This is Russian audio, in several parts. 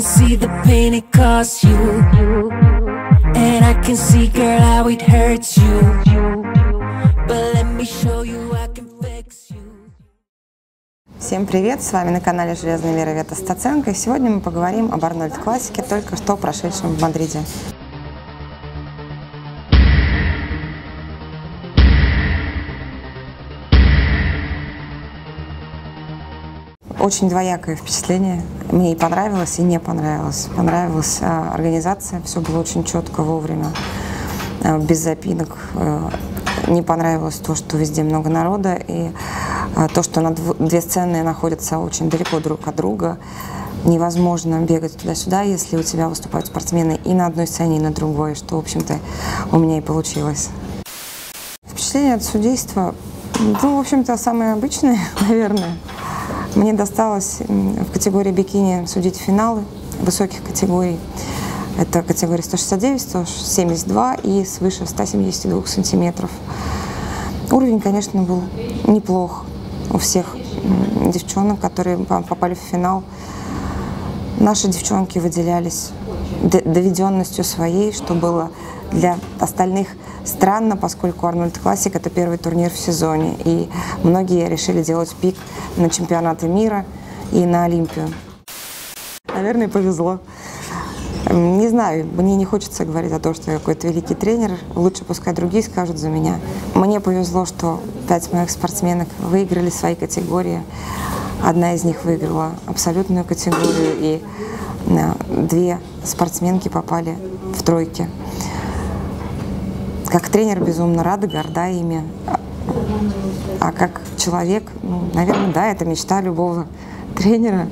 See the pain it costs you. And I can see, girl, how it hurts you. But let me show you I can fix you. Всем привет! С вами на канале Железная Вера Вета Стаценко. И сегодня мы поговорим об Арнольд классике, только что прошедшем в Мадриде. Очень двоякое впечатление. Мне и понравилось, и не понравилось. Понравилась а, организация, все было очень четко, вовремя, а, без запинок. А, не понравилось то, что везде много народа, и а, то, что на дв- две сцены находятся очень далеко друг от друга. Невозможно бегать туда-сюда, если у тебя выступают спортсмены и на одной сцене, и на другой, что, в общем-то, у меня и получилось. Впечатление от судейства, ну, в общем-то, самое обычное, наверное. Мне досталось в категории бикини судить финалы высоких категорий. Это категория 169, 172 и свыше 172 сантиметров. Уровень, конечно, был неплох у всех девчонок, которые по- попали в финал. Наши девчонки выделялись доведенностью своей, что было для остальных странно, поскольку Арнольд Классик это первый турнир в сезоне, и многие решили делать пик на чемпионаты мира и на Олимпию. Наверное, повезло. М, Не знаю, мне не хочется говорить о том, что я какой-то великий тренер. Лучше пускай другие скажут за меня. Мне повезло, что пять моих спортсменок выиграли свои категории. Одна из них выиграла абсолютную категорию, и две спортсменки попали в тройки. Как тренер безумно рада, горда ими. А- как человек, ну, наверное, да, это мечта любого тренера,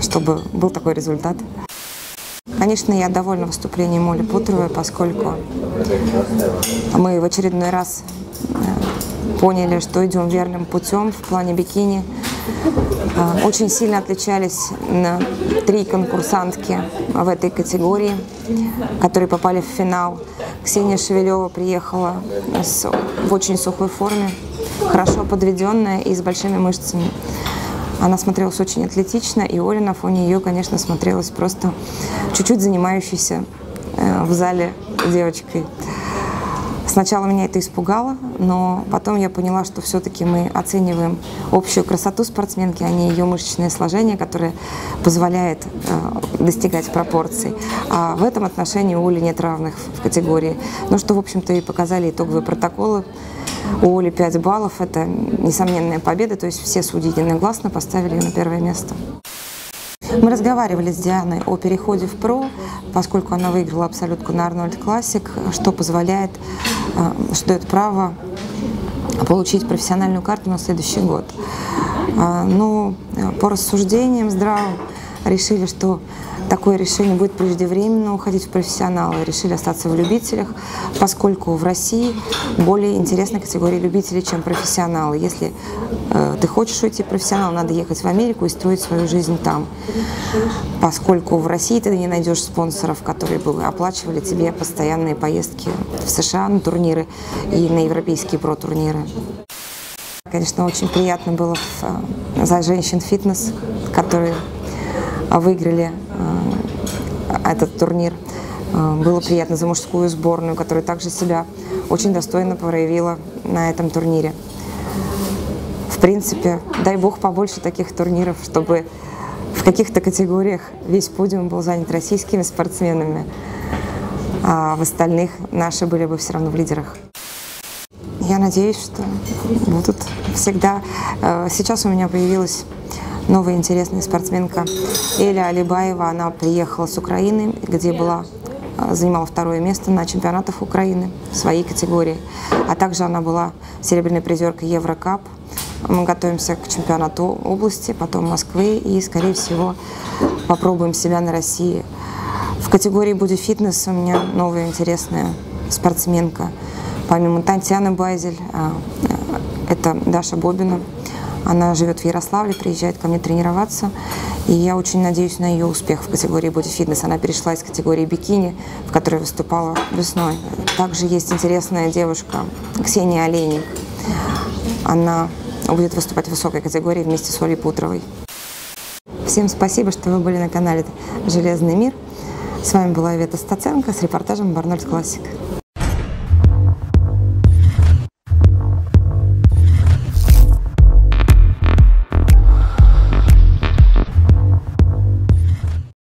чтобы был такой результат. Конечно, я довольна выступлением Оли Путровой, поскольку мы в очередной раз э, поняли, что идем верным путем в плане бикини. Э, Очень сильно отличались три конкурсантки в этой категории, которые попали в финал. Ксения Шевелева приехала в очень сухой форме, хорошо подведенная и с большими мышцами. Она смотрелась очень атлетично, и Оля на фоне ее, конечно, смотрелась просто чуть-чуть занимающейся э, в зале девочкой. Сначала меня это испугало, но потом я поняла, что все-таки мы оцениваем общую красоту спортсменки, а не ее мышечное сложение, которое позволяет э, достигать пропорций. А в этом отношении у Оли нет равных в категории. Ну, что, в общем-то, и показали итоговые протоколы. У Оли 5 баллов, это несомненная победа, то есть все судьи единогласно поставили ее на первое место. Мы разговаривали с Дианой о переходе в ПРО, поскольку она выиграла абсолютку на Арнольд Классик, что позволяет, э, что дает право получить профессиональную карту на следующий год. А, Но э, по рассуждениям здравым решили, что такое решение будет преждевременно уходить в профессионалы, решили остаться в любителях, поскольку в России более интересна категория любителей, чем профессионалы. Если э, ты хочешь уйти в профессионал, надо ехать в Америку и строить свою жизнь там, поскольку в России ты не найдешь спонсоров, которые бы оплачивали тебе постоянные поездки в США на турниры и на европейские про-турниры. Конечно, очень приятно было в, э, за женщин фитнес, которые выиграли этот турнир. Э, Было приятно за мужскую сборную, которая также себя очень достойно проявила на этом турнире. В принципе, дай бог побольше таких турниров, чтобы в каких-то категориях весь подиум был занят российскими спортсменами, а в остальных наши были бы все равно в лидерах. Я надеюсь, что будут всегда. Э, Сейчас у меня появилась новая интересная спортсменка Эля Алибаева. Она приехала с Украины, где была э, занимала второе место на чемпионатах Украины в своей категории. А также она была серебряной призеркой Еврокап. Мы готовимся к чемпионату области, потом Москвы и, скорее всего, попробуем себя на России. В категории боди-фитнес у меня новая интересная спортсменка. Помимо Татьяны Базель, а, а, это Даша Бобина. Она живет в Ярославле, приезжает ко мне тренироваться. И я очень надеюсь на ее успех в категории бодифитнес. Она перешла из категории бикини, в которой выступала весной. Также есть интересная девушка Ксения Олейник. Она будет выступать в высокой категории вместе с Олей Путровой. Всем спасибо, что вы были на канале «Железный мир». С вами была Ивета Стаценко с репортажем «Барнольд Классик».